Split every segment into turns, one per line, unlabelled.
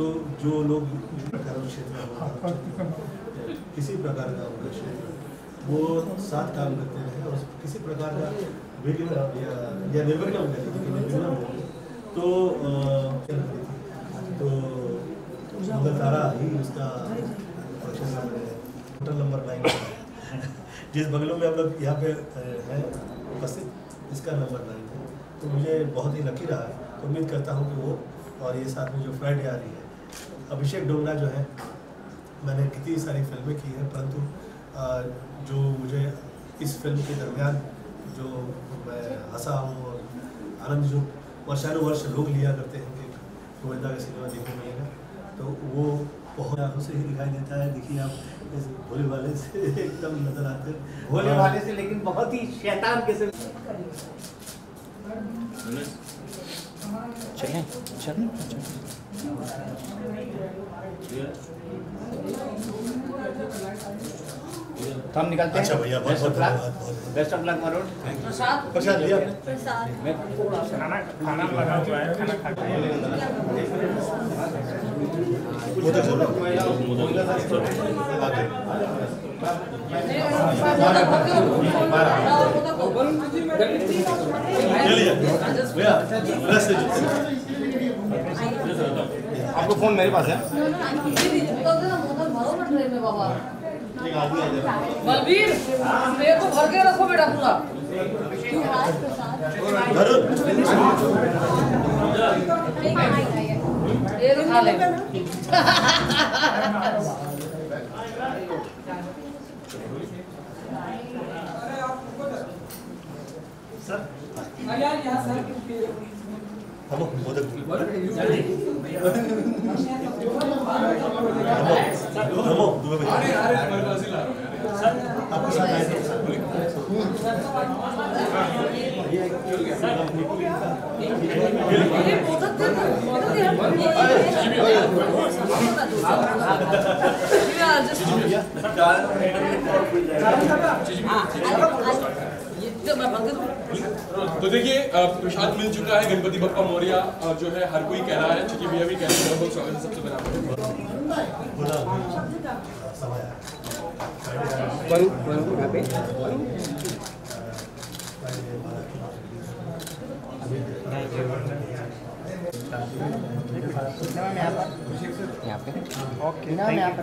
तो जो लोग क्षेत्र किसी प्रकार का उनका क्षेत्र वो साथ काम करते हैं और किसी प्रकार का विघ्न या, या जाती है निर्विघ्न हो। तो तो मंगल तारा ही उसका होटल नंबर नाइन जिस बंगलों में हम लोग यहाँ पे हैं उपस्थित इसका नंबर नाइन है तो मुझे बहुत ही लकी रहा है। तो उम्मीद करता हूँ कि वो और ये साथ में जो फ्रेंड आ रही है अभिषेक डोंगरा जो है मैंने कितनी सारी फ़िल्में की हैं परंतु जो मुझे इस फ़िल्म के दरमियान जो मैं हंसा हूँ और आनंद जो वर्षानु वर्ष लोग लिया करते हैं कि गोविंदा का सिनेमा देखने मिलेगा तो वो बहुत आँखों से ही दिखाई देता है। देखिए आप इस भोले वाले से एकदम नज़र आते हैं।
भोले वाले से लेकिन बहुत ही शैतान किस्म
चलें चलें।
तो हम निकलते हैं
अच्छा भैया बहुत बहुत धन्यवाद
बेस्ट ऑफ़ लक मरोड़
धन्यवाद। प्रसाद लिया?
मैं
खाना खाना लगा हुआ है खाना खा के
मोदक ज़रूर आगे। ले लीजिए भैया रस से
आपको फ़ोन मेरे पास है।
बलबीर मेरे को भर के रखो बेटा पूरा। ये खा ले।
हम मोदक नमो दुबे में आपके साथ आए थे
ये मोदक दे दो तो मैं
तो देखिए प्रसाद मिल चुका है गणपति बप्पा मौर्य जो है हर कोई कह रहा है चिकी भैया भी कह रहे हैं बहुत स्वागत है सबसे
वरुण यहाँ पे। यहाँ पे। ओके यहाँ पे।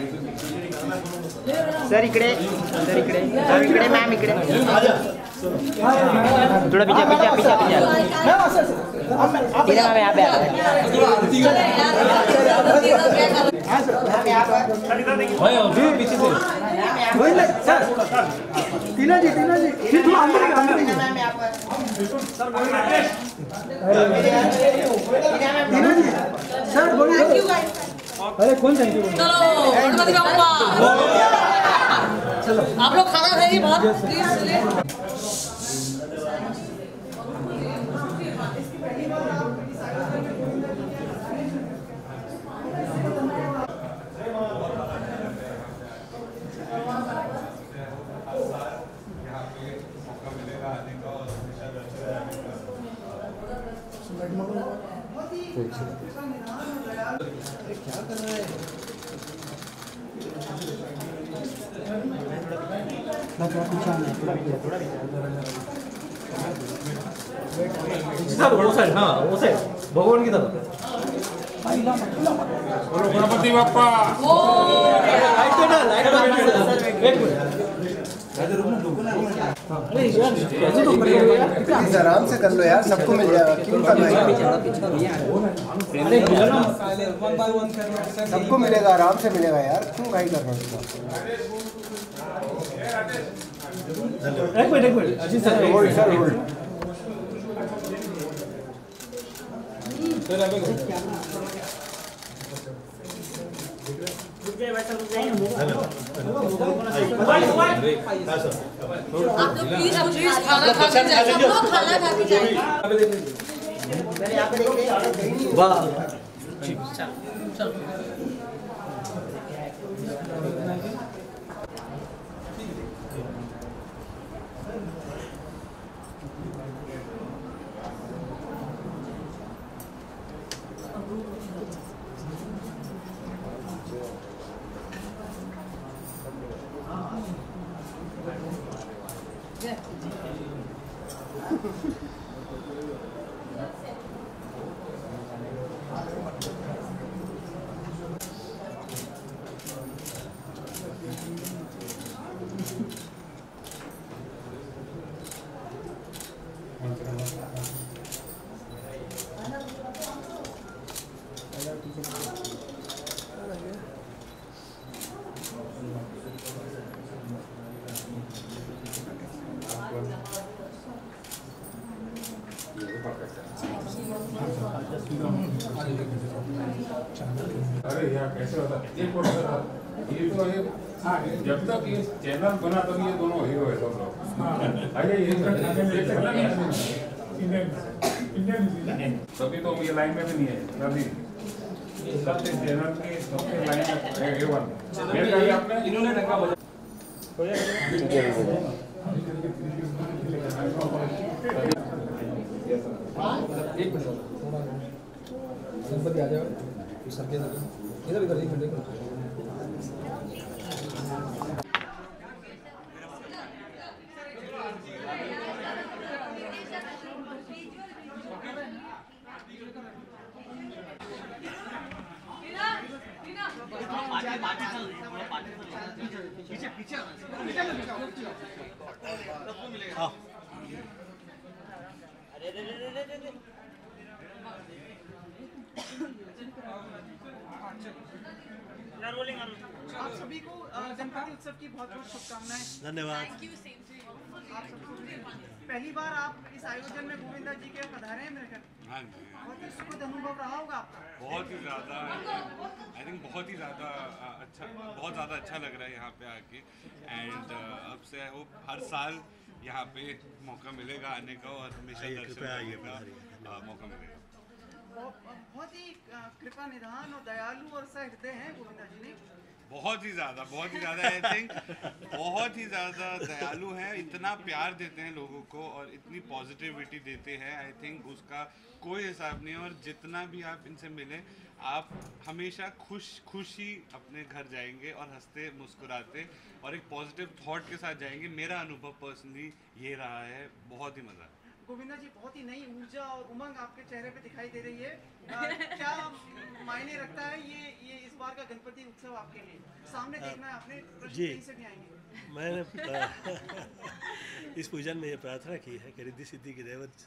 इकडे सर इकडे सर इकडे. मॅम इकडे. थोडं पिछा पिछा पिछा पिछा तिला मॅम पे।
टीना जी सर बोलिए अरे कौन थैंक यू
चलो गणपति बप्पा आप लोग खाना खाइए बहुत प्लीज़ चलिए
गणपति
आराम से कर लो यार सबको मिल जाएगा क्यों करना है सबको मिलेगा आराम से मिलेगा यार। क्यों भाई कर रहे हो? सर होल्ड सर होल्ड
हाँ सर
आप लोग प्लीज़ प्लीज़ खाना खा के जाइए सब लोग खाना खा के जाइए
अरे यार जब तक ये चैनल बना तब ये दोनों हीरो है लोग अरे ये तभी तो ये लाइन में भी नहीं है तभी सबसे चैनल की सबसे लाइन में है मेरे का आपने इन्होंने ढंगा बजा
गणपति आ जाओ सर के इधर इधर एक मिनट एक मिनट
आप सभी को गणपति उत्सव की बहुत बहुत शुभकामनाएँ।
धन्यवाद।
पहली बार आप इस आयोजन में गोविंदा जी के पधारे हैं मेरे घर।
हाँ जी।
बहुत ही सुखद अनुभव रहा होगा आपका।
बहुत ही ज़्यादा आई थिंक बहुत ही ज़्यादा अच्छा बहुत ज़्यादा अच्छा लग रहा है यहाँ पे आके। एंड अब से आई होप हर साल यहाँ पे मौका मिलेगा आने का और हमेशा दर्शन
आइए,
करने का मौका मिलेगा।
बहुत ही कृपा निधान और दयालु और सहृदय हैं गोविंदा जी ने।
बहुत ही ज़्यादा, बहुत ही ज़्यादा आई थिंक बहुत ही ज़्यादा दयालु हैं, इतना प्यार देते हैं लोगों को और इतनी पॉजिटिविटी देते हैं आई थिंक उसका कोई हिसाब नहीं और जितना भी आप इनसे मिलें, आप हमेशा खुश, खुशी अपने घर जाएँगे और हँसते, मुस्कुराते और एक पॉजिटिव थॉट के साथ जाएँगे। मेरा अनुभव पर्सनली ये रहा है, बहुत ही मज़ा
गोविंदा जी बहुत ही नई ऊर्जा और उमंग आपके चेहरे पे दिखाई दे रही है। अ, क्या मायने रखता है ये ये इस बार का गणपति उत्सव आपके लिए? सामने देखना है आपने
जी।
से भी आएँगे।
मैंने इस पूजन में ये प्रार्थना की है कि रिद्धि सिद्धि की देवत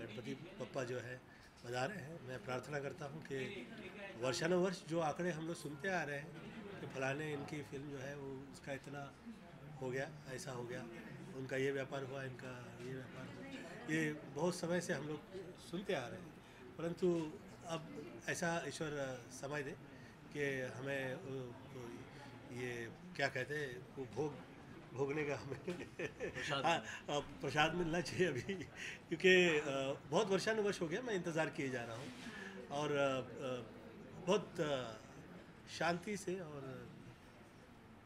गणपति पप्पा जो है बजा रहे हैं। मैं प्रार्थना करता हूँ कि वर्षानुवर्ष जो आंकड़े हम लोग सुनते आ रहे हैं कि फलाने इनकी फ़िल्म जो है वो उसका इतना हो गया ऐसा हो गया। उनका ये व्यापार हुआ इनका ये व्यापार हुआ। ये बहुत समय से हम लोग सुनते आ रहे हैं। परंतु अब ऐसा ईश्वर समय दे कि हमें ये क्या कहते हैं वो भोग भोगने का हमें हाँ प्रसाद मिलना चाहिए अभी क्योंकि बहुत वर्षानुवर्ष हो गया मैं इंतज़ार किए जा रहा हूँ। और बहुत शांति से और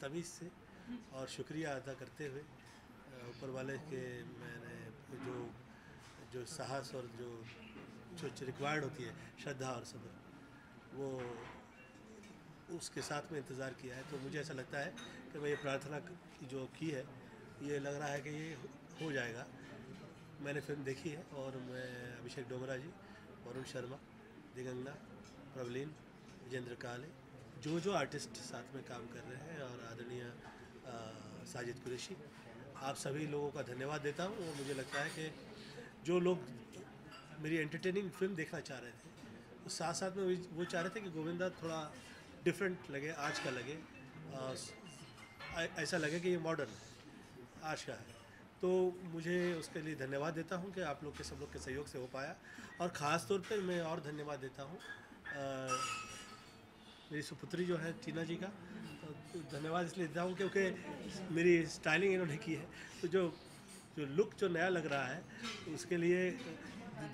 तमीज़ से और शुक्रिया अदा करते हुए। ऊपर वाले के मैंने जो जो साहस और जो जो रिक्वायर्ड होती है, श्रद्धा और सब्र, वो उसके साथ में इंतज़ार किया है। तो मुझे ऐसा लगता है कि मैं ये प्रार्थना जो की है, ये लग रहा है कि ये हो जाएगा। मैंने फ़िल्म देखी है और मैं अभिषेक डोमरा जी, वरुण शर्मा, दिगंगना प्रवलीन विजेंद्र काले, जो जो आर्टिस्ट साथ में काम कर रहे हैं और आदरणीय साजिद कुरैशी आप सभी लोगों का धन्यवाद देता हूँ और मुझे लगता है कि जो लोग मेरी एंटरटेनिंग फ़िल्म देखना चाह रहे थे तो साथ साथ में वो- चाह रहे थे कि गोविंदा थोड़ा डिफरेंट लगे, आज का लगे। ऐ- ऐसा लगे कि ये मॉडर्न है, आज का है। तो मुझे उसके लिए धन्यवाद देता हूँ कि आप लोग के सब लोग के सहयोग से हो पाया। और ख़ास तौर पे मैं और धन्यवाद देता हूँ मेरी सुपुत्री जो है, टीना जी का तो धन्यवाद इसलिए देता हूँ क्योंकि मेरी स्टाइलिंग इन्होंने की है। तो जो जो लुक जो नया लग रहा है उसके लिए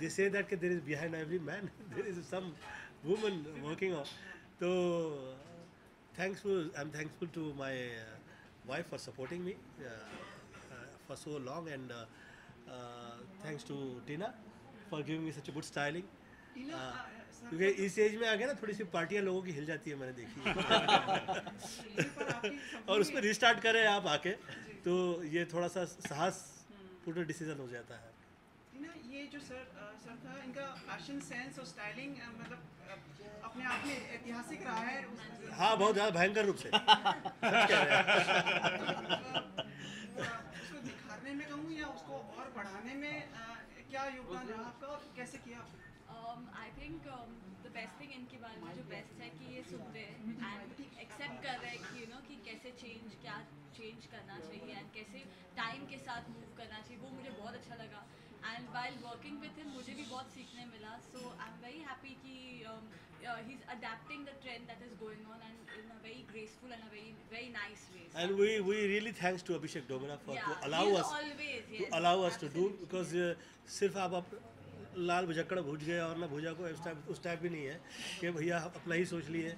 दे से दैट के there is behind every man there is some woman working on तो thankful I am thankful to my wife for supporting me for so long and thanks to Tina for giving me such a good
styling
हाँ। क्योंकि इस as में आ गया ना थोड़ी सी पार्टियाँ लोगों की हिल जाती है मैंने देखी है। और
उसमें
रिस्टार्ट करें आप आके तो ये थोड़ा सा साहस पूर्ण डिसीज़न हो जाता है
टीना ये जो सर सर था इनका फ़ैशन सेंस और स्टाइलिंग मतलब अपने आप में ऐतिहासिक रहा है
हाँ बहुत ज़्यादा भयंकर रूप से सच कह रहे हैं
उसको निखारने में कहूँ या उसको और बढ़ाने में क्या योगदान रहा आपका और कैसे किया आपने?
I think the best thing इनके बारे में जो बेस्ट है कि ये सुन रहे हैं एंड एक्सेप्ट कर रहे हैं कि यू नो कि कैसे चेंज क्या चेंज करना चाहिए एंड कैसे टाइम के साथ मूव करना चाहिए वो मुझे बहुत अच्छा लगा. And while working with him मुझे भी बहुत सीखने मिला. So I am very happy कि he is adapting the trend that is going on and in a very graceful and a very very nice way
and we we really thanks to Abhishek Domina for to
Yeah,
allow
he's
us
always,
to
yes,
allow us to do because uh, सिर्फ़ आप लाल भुजक्कड़ भूज गए और ना भूजा को उस type उस type भी नहीं है कि भैया अपना ही सोच लिए।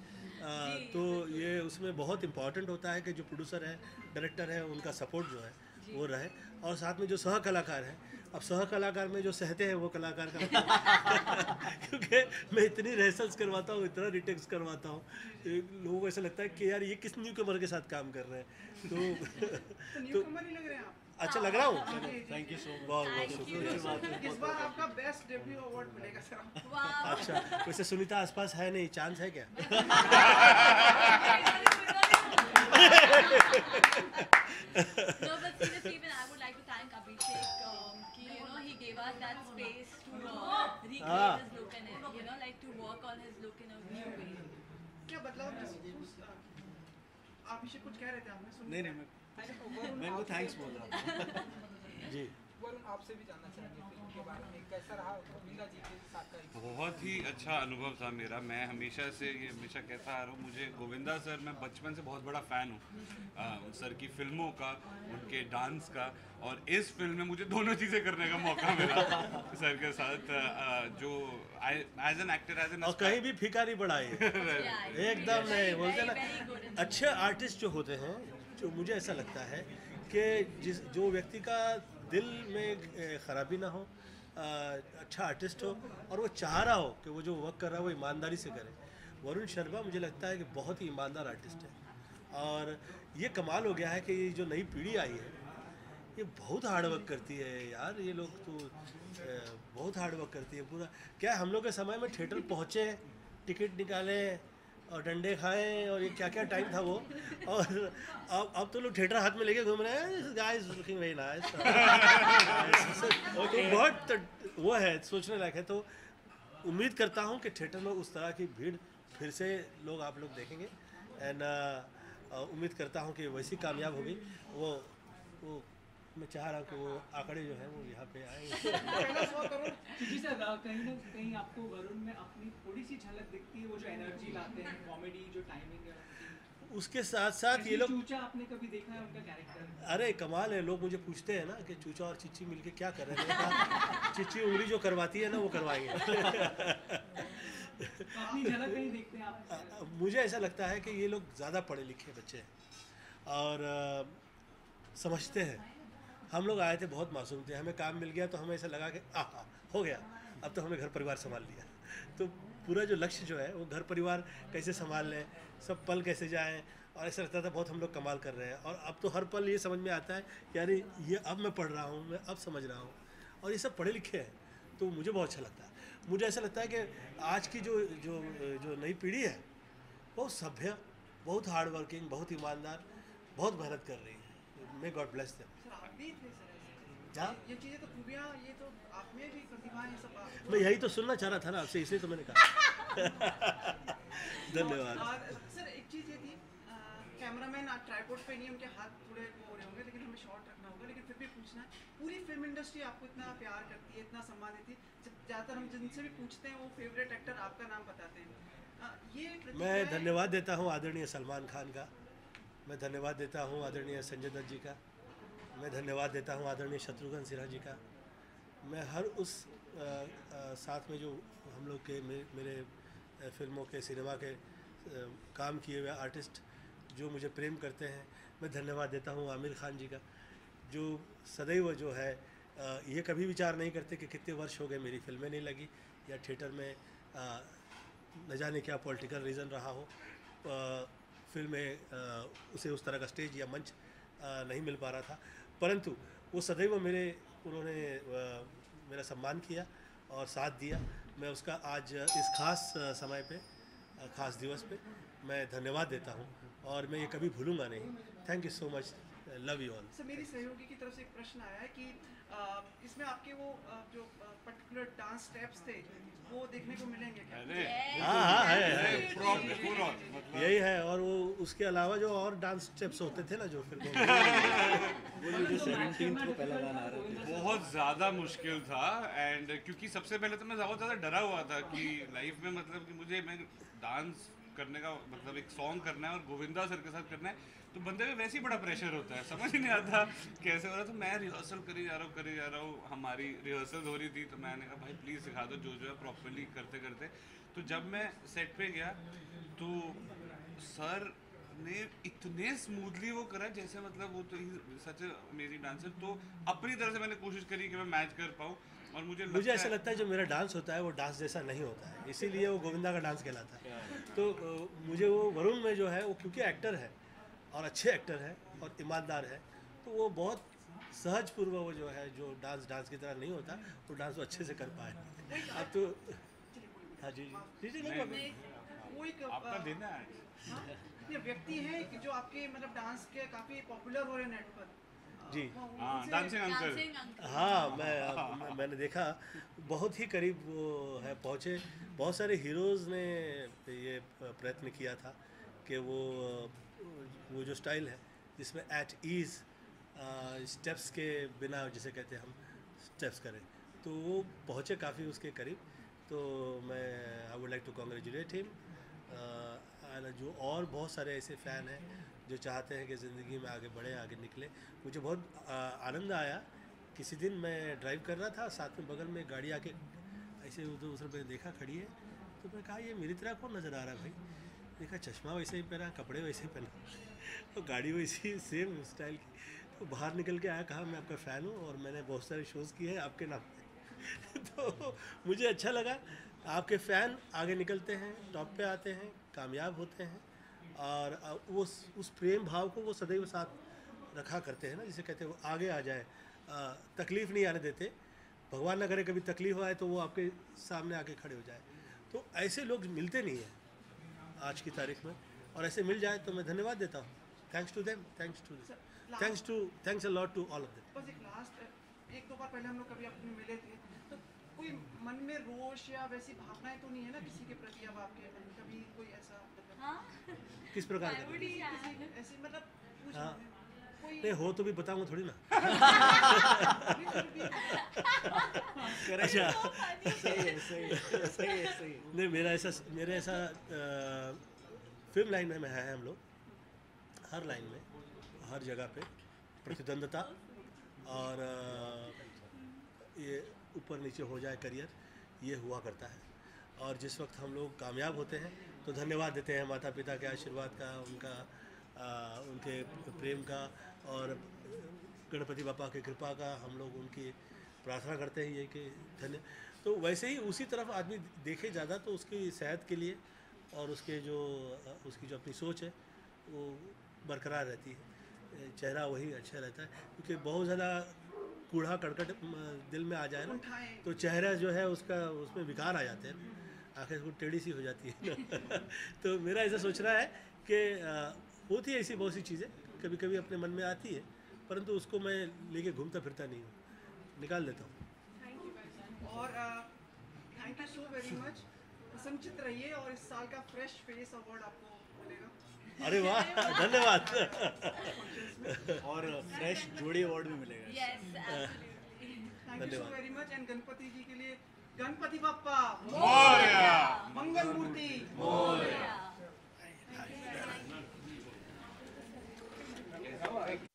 तो ये उसमें बहुत इंपॉर्टेंट होता है कि जो प्रोड्यूसर है डायरेक्टर है उनका सपोर्ट जो है वो रहे। और साथ में जो सह कलाकार है अब सह कलाकार में जो सहते हैं वो कलाकार का क्योंकि मैं इतनी रिहर्सल्स करवाता हूँ इतना रिटेक्स करवाता हूँ लोगों को ऐसा लगता है कि यार ये किस न्यू कमर के साथ काम कर रहे हैं। तो
तो न्यू कमर ही लग रहे हैं आप?
अच्छा लग रहा हूँ?
थैंक यू सो
बहुत बहुत शुक्रिया.
इस बार आपका बेस्ट डेब्यू अवार्ड मिलेगा सर
अच्छा वैसे सुनीता आसपास है नहीं चांस है क्या?
No, but
Ah.
his look and it, you know, like to work on his look in a new way.
क्या बदलाव आप इसे कुछ कह रहे थे आपने सुन
नहीं नहीं मैं मैं इनको थैंक्स बोल रहा हूँ
जी
वरुण आपसे भी जानना चाहेंगे फ़िल्म के बारे में कैसा रहा गोविंदा जी के साथ का
बहुत ही अच्छा अनुभव था मेरा। मैं हमेशा से ये हमेशा कहता आ रहा हूँ मुझे गोविंदा सर मैं बचपन से बहुत बड़ा फ़ैन हूँ। सर की फ़िल्मों का उनके डांस का और इस फ़िल्म में मुझे दोनों चीज़ें करने का मौका मिला। सर के साथ अ, जो as an actor as an
और कहीं भी फिकारी नहीं पड़ा ये एकदम नहीं बोलते ना अच्छे आर्टिस्ट जो होते हैं जो मुझे ऐसा लगता है कि जिस जो व्यक्ति का दिल में खराबी ना हो अच्छा आर्टिस्ट हो, और वो चाह रहा हो कि वो जो वर्क कर रहा है वो ईमानदारी से करे। वरुण शर्मा मुझे लगता है कि बहुत ही ईमानदार आर्टिस्ट है। और ये कमाल हो गया है कि जो नई पीढ़ी आई है, ये बहुत हार्ड वर्क करती है यार, ये लोग तो बहुत हार्ड वर्क करती है पूरा। क्या हम लोग के समय में थिएटर पहुँचे टिकट निकाले और डंडे खाएँ और ये क्या क्या टाइम था वो। और अब अब तो लोग थिएटर हाथ में लेके घूम रहे हैं गाइस लुकिंग वेरी नाइस तो बहुत वो है सोचने लायक है। तो उम्मीद करता हूँ कि थिएटर में उस तरह की भीड़ फिर से लोग आप लोग देखेंगे। एंड उम्मीद करता हूँ कि वैसी कामयाब होगी। वो वो मैं चाह रहा हूँ कि वो आंकड़े जो हैं वो यहाँ पे
जी सर कहीं ना कहीं आपको वरुण में अपनी थोड़ी सी झलक दिखती है वो जो एनर्जी लाते हैं कॉमेडी जो टाइमिंग है
उसके साथ साथ ये लोग
चूचा आपने कभी देखा है उनका कैरेक्टर
अरे कमाल है लोग मुझे पूछते हैं ना कि चूचा और चिच्ची मिलके क्या कर रहे हैं। चिच्ची उंगली जो करवाती है ना वो करवाएँगे। मुझे ऐसा लगता है कि ये लोग ज़्यादा पढ़े लिखे बच्चे हैं और समझते हैं। हम लोग आए थे बहुत मासूम थे। हमें काम मिल गया तो हमें ऐसा लगा कि आ आ, हो गया। अब तो हमें घर परिवार संभाल लिया। तो पूरा जो लक्ष्य जो है वो घर परिवार कैसे संभाल लें सब पल कैसे जाएँ और ऐसा लगता था बहुत हम लोग कमाल कर रहे हैं। और अब तो हर पल ये समझ में आता है कि यार ये अब मैं पढ़ रहा हूँ मैं अब समझ रहा हूँ। और ये सब पढ़े लिखे हैं तो मुझे बहुत अच्छा लगता है। मुझे ऐसा लगता है कि आज की जो जो जो नई पीढ़ी है बहुत सभ्य बहुत हार्ड वर्किंग बहुत ईमानदार बहुत मेहनत कर रही है। मे गॉड ब्लेस देम क्या
ये चीज़ें तो खूबियाँ ये तो आप में भी प्रतिभा है सब
मैं यही तो सुनना चाह रहा था ना आपसे इसलिए तो मैंने कहा। धन्यवाद।
सर एक चीज़ ये थी कैमरामैन पे नहीं उनके हाथ थोड़े हो रहे होंगे लेकिन हमें शॉर्ट रखना होगा लेकिन फिर भी पूछना है पूरी फ़िल्म इंडस्ट्री आपको इतना प्यार करती है इतना सम्मान देती है जब ज़्यादातर हम जिनसे भी पूछते हैं वो फेवरेट एक्टर आपका नाम बताते हैं। ये
मैं धन्यवाद देता हूँ आदरणीय सलमान खान का। मैं धन्यवाद देता हूँ आदरणीय संजय दत्त जी का। मैं धन्यवाद देता हूँ आदरणीय शत्रुघ्न सिन्हा जी का। मैं हर उस अ, अ, साथ में जो हम लोग के मे, मेरे फ़िल्मों के सिनेमा के अ, काम किए हुए आर्टिस्ट जो मुझे प्रेम करते हैं मैं धन्यवाद देता हूँ आमिर खान जी का जो सदैव जो है ये कभी विचार नहीं करते कि कितने वर्ष हो गए मेरी फ़िल्में नहीं लगी या थिएटर में न जाने क्या पॉलिटिकल रीज़न रहा हो फ़िल्में उसे उस तरह का स्टेज या मंच नहीं मिल पा रहा था। परंतु वो सदैव मेरे, उन्होंने मेरा सम्मान किया और साथ दिया। मैं उसका आज इस खास समय पे खास दिवस पे मैं धन्यवाद देता हूँ और मैं ये कभी भूलूँगा नहीं। Thank you so much love you all
sir मेरी सहयोगी की तरफ़ से एक प्रश्न आया है कि इसमें आपके वो जो पर्टिकुलर डांस स्टेप्स थे वो देखने को मिलेंगे क्या?
अरे
हाँ हाँ है, है।
मतलब-
यही है और वो उसके अलावा जो और डांस स्टेप्स होते थे ना जो फ़िल्मों में
बहुत ज़्यादा मुश्किल था एंड क्योंकि सबसे पहले तो मैं बहुत ज़्यादा डरा हुआ था कि लाइफ में मतलब कि मुझे मैं डांस करने का मतलब एक सॉन्ग करना है और गोविंदा सर के साथ करना है तो बंदे में वैसे ही बड़ा प्रेशर होता है समझ ही नहीं आता कैसे हो रहा तो मैं रिहर्सल करी जा रहा हूँ करी जा रहा हूँ हमारी रिहर्सल हो रही थी तो मैंने कहा भाई प्लीज़ सिखा दो जो जो है प्रॉपरली करते करते। तो जब मैं सेट पे गया तो सर ने इतने स्मूथली वो करा जैसे मतलब वो तो सच अमेजिंग डांसर तो अपनी तरह से मैंने कोशिश करी कि मैं मैच कर पाऊँ और मुझे
मुझे ऐसा लगता है जो मेरा डांस होता है वो डांस जैसा नहीं होता है। इसीलिए वो गोविंदा का डांस कहलाता है। तो मुझे वो वरुण में जो है वो क्योंकि एक्टर है और अच्छे एक्टर है और ईमानदार है तो वो बहुत सहज पूर्व वो जो है जो डांस डांस की तरह नहीं होता वो डांस वो अच्छे से कर पाए। अब तो हाँ जी जी जी नहीं।
वो एक
आपका दिन है।
हाँ, ये व्यक्ति है कि जो आपके मतलब डांस के काफ़ी पॉपुलर हो रहे हैं नेट पर।
जी।
हाँ डांसिंग अंकल।
हाँ मैं मैं- मैंने देखा बहुत ही करीब वो है पहुँचे। बहुत सारे हीरोज़ ने ये प्रयत्न किया था कि वो वो जो स्टाइल है जिसमें एट ईज़ स्टेप्स के बिना जिसे कहते हैं हम स्टेप्स करें। तो वो पहुँचे काफ़ी उसके करीब। तो मैं I would like to congratulate him जो और बहुत सारे ऐसे फ़ैन हैं जो चाहते हैं कि ज़िंदगी में आगे बढ़े, आगे निकले। मुझे बहुत आनंद आया। किसी दिन मैं ड्राइव कर रहा था, साथ में बगल में गाड़ी आके ऐसे उधर उधर मैंने देखा खड़ी है। तो मैं कहा, ये मेरी तरह कौन नज़र आ रहा भाई? देखा चश्मा वैसे ही पहना, कपड़े वैसे ही पहना। तो गाड़ी वैसी सेम स्टाइल की। तो बाहर निकल के आया, कहा, मैं आपका फ़ैन हूँ और मैंने बहुत सारे शोज़ किए हैं आपके नाम पे। तो मुझे अच्छा लगा। आपके फ़ैन आगे निकलते हैं टॉप पे आते हैं, कामयाब होते हैं। और वो उस प्रेम भाव को वो सदैव साथ रखा करते हैं ना जिसे कहते हैं वो आगे आ जाए। तकलीफ़ नहीं आने देते। भगवान ना करे कभी तकलीफ़ आए तो वो आपके सामने आके खड़े हो जाए। तो ऐसे लोग मिलते नहीं हैं आज की तारीख में। और ऐसे मिल जाए तो मैं धन्यवाद देता हूँ। Thanks to them thanks to thanks to thanks a lot to all of them
बस एक लास्ट एक दो बार पहले हम लोग कभी अपने मिले थे। तो कोई मन में रोष या वैसी भावनाएँ तो नहीं है ना किसी के प्रति अब आपके मन कभी कोई ऐसा मतलब
हाँ।
किस प्रकार का?
ऐसी मतलब पूछ
हाँ।
कोई
हो तो भी बताऊँगा थोड़ी ना। अच्छा।
सही सही सही सही
नहीं मेरा ऐसा मेरा ऐसा फ़िल्म लाइन में है हम लोग। हर लाइन में हर जगह पे प्रतिद्वंदता और ये ऊपर नीचे हो जाए करियर ये हुआ करता है। और जिस वक्त हम लोग कामयाब होते हैं तो धन्यवाद देते हैं माता पिता के आशीर्वाद का उनका अ, उनके प्रेम का और गणपति बापा की कृपा का हम लोग उनकी प्रार्थना करते हैं ये कि धन्य तो वैसे ही उसी तरफ़ आदमी देखे ज़्यादा तो उसकी सेहत के लिए और उसके जो उसकी जो अपनी सोच है वो बरकरार रहती है। चेहरा वही अच्छा रहता है क्योंकि बहुत ज़्यादा कूढ़ा कड़कट दिल में आ जाए ना तो चेहरा जो है उसका उसमें विकार आ जाते हैं। आखिर वो टेढ़ी सी हो जाती है ना। तो मेरा ऐसा सोचना है कि होती है ऐसी बहुत सी चीज़ें कभी कभी अपने मन में आती है परंतु उसको मैं लेके घूमता फिरता नहीं हूँ। निकाल देता हूँ।
और thank you so very much Sanchit रहिए और इस साल का फ्रेश फेस अवार्ड आपको मिलेगा।
अरे वाह धन्यवाद।
और फ्रेश जोड़ी अवार्ड भी मिलेगा
Yes,
थैंक यू
धन्यवाद।
Very much and Ganpati ji के लिए गणपति बाप्पा
मोरया
मंगल मूर्ति
Yeah.